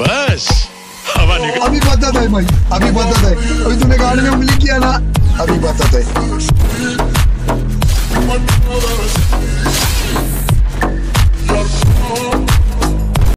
बस। हवा निकल अभी बताता है भाई, अभी बताता है अभी तूने गाड़ी में उंगली किया ना, अभी बताता है